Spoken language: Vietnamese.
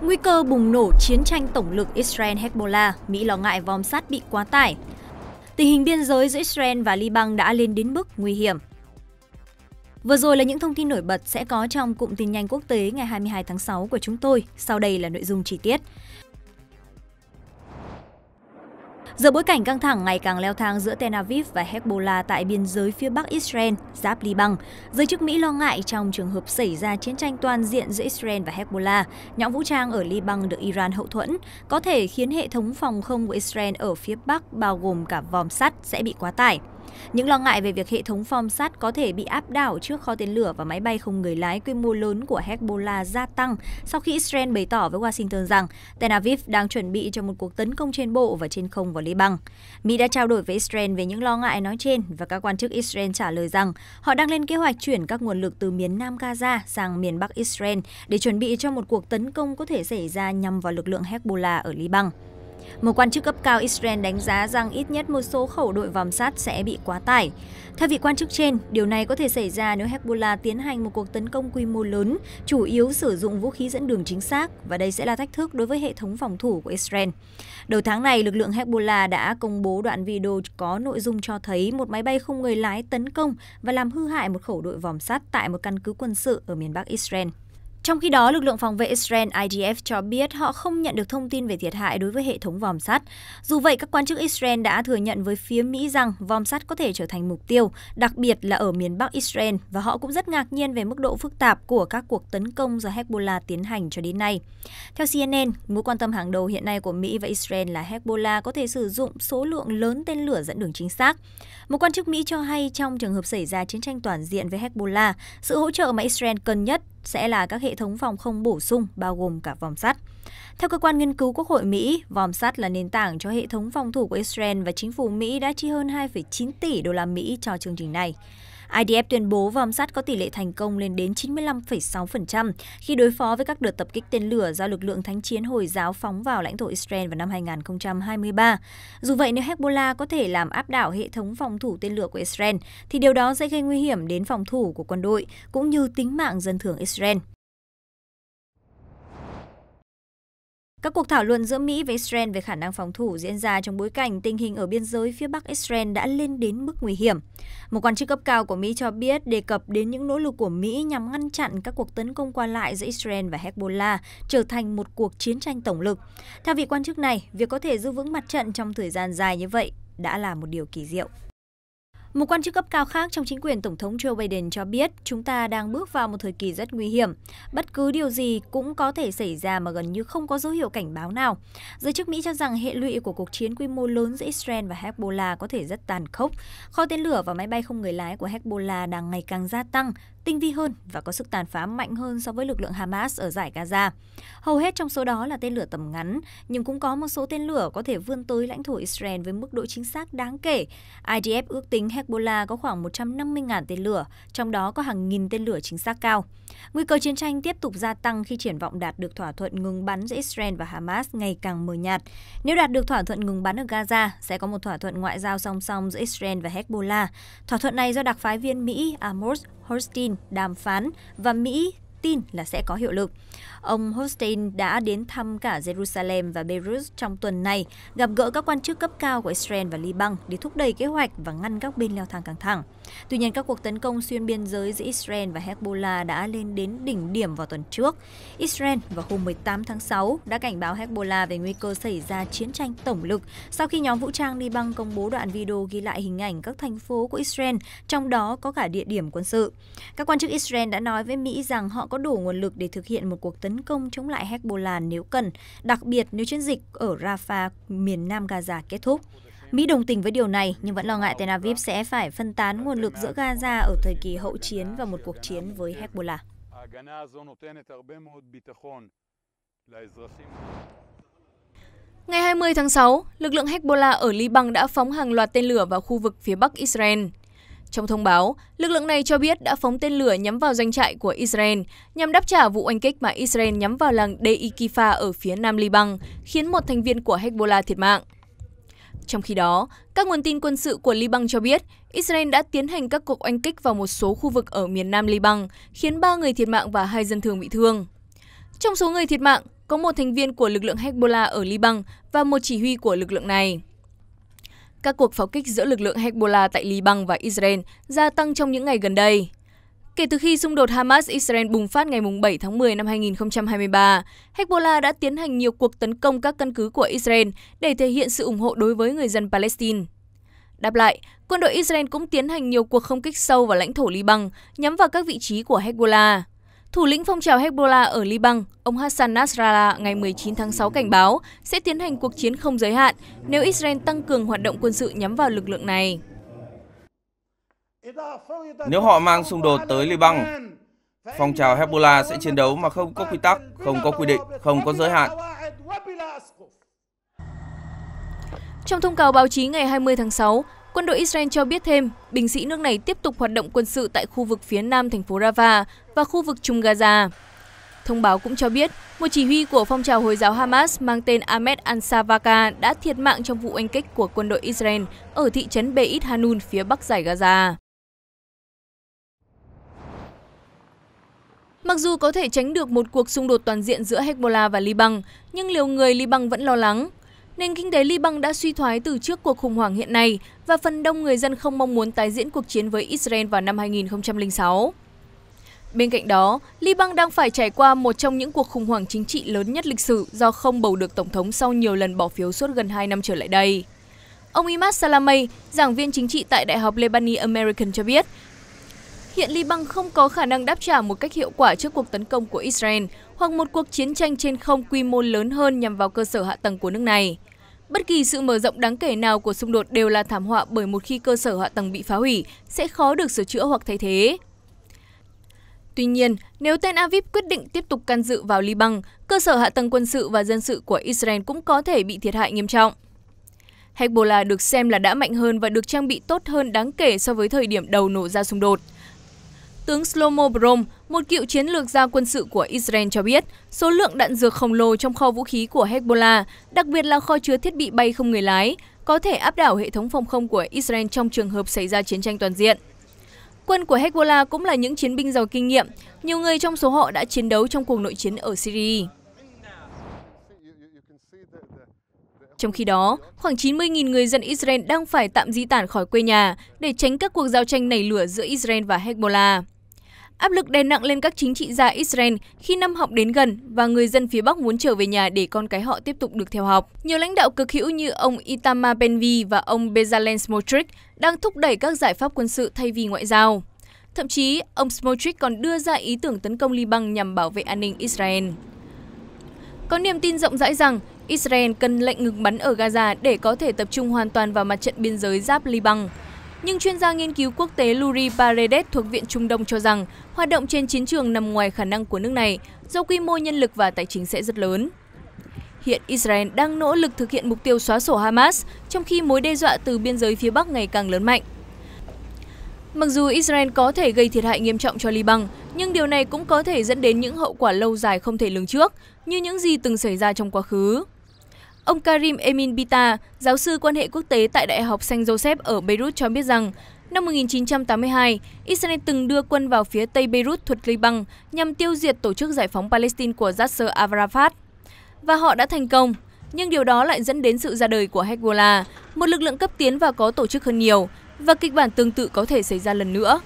Nguy cơ bùng nổ chiến tranh tổng lực Israel-Hezbollah, Mỹ lo ngại vòm sắt bị quá tải. Tình hình biên giới giữa Israel và Liban đã lên đến mức nguy hiểm. Vừa rồi là những thông tin nổi bật sẽ có trong cụm tin nhanh quốc tế ngày 22 tháng 6 của chúng tôi. Sau đây là nội dung chi tiết. Giữa bối cảnh căng thẳng ngày càng leo thang giữa Tel Aviv và Hezbollah tại biên giới phía bắc Israel, giáp Liban, giới chức Mỹ lo ngại trong trường hợp xảy ra chiến tranh toàn diện giữa Israel và Hezbollah, nhóm vũ trang ở Liban được Iran hậu thuẫn, có thể khiến hệ thống phòng không của Israel ở phía bắc bao gồm cả vòm sắt sẽ bị quá tải. Những lo ngại về việc hệ thống phòng sắt có thể bị áp đảo trước kho tên lửa và máy bay không người lái quy mô lớn của Hezbollah gia tăng sau khi Israel bày tỏ với Washington rằng Tel Aviv đang chuẩn bị cho một cuộc tấn công trên bộ và trên không vào Liban. Mỹ đã trao đổi với Israel về những lo ngại nói trên và các quan chức Israel trả lời rằng họ đang lên kế hoạch chuyển các nguồn lực từ miền Nam Gaza sang miền Bắc Israel để chuẩn bị cho một cuộc tấn công có thể xảy ra nhằm vào lực lượng Hezbollah ở Liban. Một quan chức cấp cao Israel đánh giá rằng ít nhất một số khẩu đội vòm sắt sẽ bị quá tải. Theo vị quan chức trên, điều này có thể xảy ra nếu Hezbollah tiến hành một cuộc tấn công quy mô lớn, chủ yếu sử dụng vũ khí dẫn đường chính xác, và đây sẽ là thách thức đối với hệ thống phòng thủ của Israel. Đầu tháng này, lực lượng Hezbollah đã công bố đoạn video có nội dung cho thấy một máy bay không người lái tấn công và làm hư hại một khẩu đội vòm sắt tại một căn cứ quân sự ở miền Bắc Israel. Trong khi đó, lực lượng phòng vệ Israel IDF cho biết họ không nhận được thông tin về thiệt hại đối với hệ thống vòm sắt. Dù vậy, các quan chức Israel đã thừa nhận với phía Mỹ rằng vòm sắt có thể trở thành mục tiêu, đặc biệt là ở miền Bắc Israel, và họ cũng rất ngạc nhiên về mức độ phức tạp của các cuộc tấn công do Hezbollah tiến hành cho đến nay. Theo CNN, mối quan tâm hàng đầu hiện nay của Mỹ và Israel là Hezbollah có thể sử dụng số lượng lớn tên lửa dẫn đường chính xác. Một quan chức Mỹ cho hay trong trường hợp xảy ra chiến tranh toàn diện với Hezbollah, sự hỗ trợ mà Israel cần nhất sẽ là các hệ thống phòng không bổ sung bao gồm cả vòm sắt. Theo cơ quan nghiên cứu Quốc hội Mỹ, vòm sắt là nền tảng cho hệ thống phòng thủ của Israel và chính phủ Mỹ đã chi hơn 2,9 tỷ đô la Mỹ cho chương trình này. IDF tuyên bố vòm sắt có tỷ lệ thành công lên đến 95,6% khi đối phó với các đợt tập kích tên lửa do lực lượng thánh chiến Hồi giáo phóng vào lãnh thổ Israel vào năm 2023. Dù vậy, nếu Hezbollah có thể làm áp đảo hệ thống phòng thủ tên lửa của Israel, thì điều đó sẽ gây nguy hiểm đến phòng thủ của quân đội, cũng như tính mạng dân thường Israel. Các cuộc thảo luận giữa Mỹ và Israel về khả năng phòng thủ diễn ra trong bối cảnh tình hình ở biên giới phía Bắc Israel đã lên đến mức nguy hiểm. Một quan chức cấp cao của Mỹ cho biết đề cập đến những nỗ lực của Mỹ nhằm ngăn chặn các cuộc tấn công qua lại giữa Israel và Hezbollah trở thành một cuộc chiến tranh tổng lực. Theo vị quan chức này, việc có thể giữ vững mặt trận trong thời gian dài như vậy đã là một điều kỳ diệu. Một quan chức cấp cao khác trong chính quyền Tổng thống Joe Biden cho biết chúng ta đang bước vào một thời kỳ rất nguy hiểm. Bất cứ điều gì cũng có thể xảy ra mà gần như không có dấu hiệu cảnh báo nào. Giới chức Mỹ cho rằng hệ lụy của cuộc chiến quy mô lớn giữa Israel và Hezbollah có thể rất tàn khốc. Kho tên lửa và máy bay không người lái của Hezbollah đang ngày càng gia tăng, tinh vi hơn và có sức tàn phá mạnh hơn so với lực lượng Hamas ở giải Gaza. Hầu hết trong số đó là tên lửa tầm ngắn, nhưng cũng có một số tên lửa có thể vươn tới lãnh thổ Israel với mức độ chính xác đáng kể. IDF ước tính Hezbollah có khoảng 150.000 tên lửa, trong đó có hàng nghìn tên lửa chính xác cao. Nguy cơ chiến tranh tiếp tục gia tăng khi triển vọng đạt được thỏa thuận ngừng bắn giữa Israel và Hamas ngày càng mờ nhạt. Nếu đạt được thỏa thuận ngừng bắn ở Gaza, sẽ có một thỏa thuận ngoại giao song song giữa Israel và Hezbollah. Thỏa thuận này do đặc phái viên Mỹ Amos Hochstein đàm phán và Mỹ tin là sẽ có hiệu lực. Ông Hostein đã đến thăm cả Jerusalem và Beirut trong tuần này, gặp gỡ các quan chức cấp cao của Israel và Liban để thúc đẩy kế hoạch và ngăn các bên leo thang căng thẳng. Tuy nhiên, các cuộc tấn công xuyên biên giới giữa Israel và Hezbollah đã lên đến đỉnh điểm vào tuần trước. Israel vào hôm 18 tháng 6 đã cảnh báo Hezbollah về nguy cơ xảy ra chiến tranh tổng lực sau khi nhóm vũ trang Liban công bố đoạn video ghi lại hình ảnh các thành phố của Israel, trong đó có cả địa điểm quân sự. Các quan chức Israel đã nói với Mỹ rằng họ có đủ nguồn lực để thực hiện một cuộc tấn công chống lại Hezbollah nếu cần, đặc biệt nếu chiến dịch ở Rafah, miền nam Gaza kết thúc. Mỹ đồng tình với điều này nhưng vẫn lo ngại Tel Aviv sẽ phải phân tán nguồn lực giữa Gaza ở thời kỳ hậu chiến và một cuộc chiến với Hezbollah. Ngày 20 tháng 6, lực lượng Hezbollah ở Liban đã phóng hàng loạt tên lửa vào khu vực phía bắc Israel. Trong thông báo, lực lượng này cho biết đã phóng tên lửa nhắm vào doanh trại của Israel nhằm đáp trả vụ oanh kích mà Israel nhắm vào làng Dei Kifa ở phía nam Liban, khiến một thành viên của Hezbollah thiệt mạng. Trong khi đó, các nguồn tin quân sự của Liban cho biết Israel đã tiến hành các cuộc oanh kích vào một số khu vực ở miền nam Liban, khiến 3 người thiệt mạng và 2 dân thường bị thương. Trong số người thiệt mạng, có một thành viên của lực lượng Hezbollah ở Liban và một chỉ huy của lực lượng này. Các cuộc pháo kích giữa lực lượng Hezbollah tại Liban và Israel gia tăng trong những ngày gần đây. Kể từ khi xung đột Hamas-Israel bùng phát ngày 7 tháng 10 năm 2023, Hezbollah đã tiến hành nhiều cuộc tấn công các căn cứ của Israel để thể hiện sự ủng hộ đối với người dân Palestine. Đáp lại, quân đội Israel cũng tiến hành nhiều cuộc không kích sâu vào lãnh thổ Liban nhắm vào các vị trí của Hezbollah. Thủ lĩnh phong trào Hezbollah ở Liban, ông Hassan Nasrallah ngày 19 tháng 6 cảnh báo sẽ tiến hành cuộc chiến không giới hạn nếu Israel tăng cường hoạt động quân sự nhắm vào lực lượng này. Nếu họ mang xung đột tới Liban, phong trào Hezbollah sẽ chiến đấu mà không có quy tắc, không có quy định, không có giới hạn. Trong thông cáo báo chí ngày 20 tháng 6, quân đội Israel cho biết thêm, binh sĩ nước này tiếp tục hoạt động quân sự tại khu vực phía nam thành phố Rafah và khu vực Trung Gaza. Thông báo cũng cho biết, một chỉ huy của phong trào Hồi giáo Hamas mang tên Ahmed Ansavaka đã thiệt mạng trong vụ oanh kích của quân đội Israel ở thị trấn Beit Hanun phía bắc giải Gaza. Mặc dù có thể tránh được một cuộc xung đột toàn diện giữa Hezbollah và Liban, nhưng nhiều người Liban vẫn lo lắng. Nền kinh tế Liban đã suy thoái từ trước cuộc khủng hoảng hiện nay và phần đông người dân không mong muốn tái diễn cuộc chiến với Israel vào năm 2006. Bên cạnh đó, Liban đang phải trải qua một trong những cuộc khủng hoảng chính trị lớn nhất lịch sử do không bầu được tổng thống sau nhiều lần bỏ phiếu suốt gần 2 năm trở lại đây. Ông Imad Salameh, giảng viên chính trị tại Đại học Lebanese American cho biết, hiện Liban không có khả năng đáp trả một cách hiệu quả trước cuộc tấn công của Israel hoặc một cuộc chiến tranh trên không quy mô lớn hơn nhằm vào cơ sở hạ tầng của nước này. Bất kỳ sự mở rộng đáng kể nào của xung đột đều là thảm họa bởi một khi cơ sở hạ tầng bị phá hủy, sẽ khó được sửa chữa hoặc thay thế. Tuy nhiên, nếu Tel Aviv quyết định tiếp tục can dự vào Liban, cơ sở hạ tầng quân sự và dân sự của Israel cũng có thể bị thiệt hại nghiêm trọng. Hezbollah được xem là đã mạnh hơn và được trang bị tốt hơn đáng kể so với thời điểm đầu nổ ra xung đột. Tướng Slomo Brom, một cựu chiến lược gia quân sự của Israel cho biết, số lượng đạn dược khổng lồ trong kho vũ khí của Hezbollah, đặc biệt là kho chứa thiết bị bay không người lái, có thể áp đảo hệ thống phòng không của Israel trong trường hợp xảy ra chiến tranh toàn diện. Quân của Hezbollah cũng là những chiến binh giàu kinh nghiệm, nhiều người trong số họ đã chiến đấu trong cuộc nội chiến ở Syria. Trong khi đó, khoảng 90.000 người dân Israel đang phải tạm di tản khỏi quê nhà để tránh các cuộc giao tranh nảy lửa giữa Israel và Hezbollah. Áp lực đè nặng lên các chính trị gia Israel khi năm học đến gần và người dân phía Bắc muốn trở về nhà để con cái họ tiếp tục được theo học. Nhiều lãnh đạo cực hữu như ông Itamar Benvi và ông Bezalel Smotrich đang thúc đẩy các giải pháp quân sự thay vì ngoại giao. Thậm chí, ông Smotrich còn đưa ra ý tưởng tấn công Liban nhằm bảo vệ an ninh Israel. Có niềm tin rộng rãi rằng Israel cần lệnh ngừng bắn ở Gaza để có thể tập trung hoàn toàn vào mặt trận biên giới giáp Liban. Nhưng chuyên gia nghiên cứu quốc tế Luri Paredes thuộc Viện Trung Đông cho rằng hoạt động trên chiến trường nằm ngoài khả năng của nước này do quy mô nhân lực và tài chính sẽ rất lớn. Hiện Israel đang nỗ lực thực hiện mục tiêu xóa sổ Hamas, trong khi mối đe dọa từ biên giới phía Bắc ngày càng lớn mạnh. Mặc dù Israel có thể gây thiệt hại nghiêm trọng cho Liban, nhưng điều này cũng có thể dẫn đến những hậu quả lâu dài không thể lường trước, như những gì từng xảy ra trong quá khứ. Ông Karim Emin Bita, giáo sư quan hệ quốc tế tại Đại học Saint Joseph ở Beirut cho biết rằng, năm 1982, Israel từng đưa quân vào phía tây Beirut thuộc Liban nhằm tiêu diệt tổ chức giải phóng Palestine của Yasser Arafat. Và họ đã thành công, nhưng điều đó lại dẫn đến sự ra đời của Hezbollah, một lực lượng cấp tiến và có tổ chức hơn nhiều, và kịch bản tương tự có thể xảy ra lần nữa.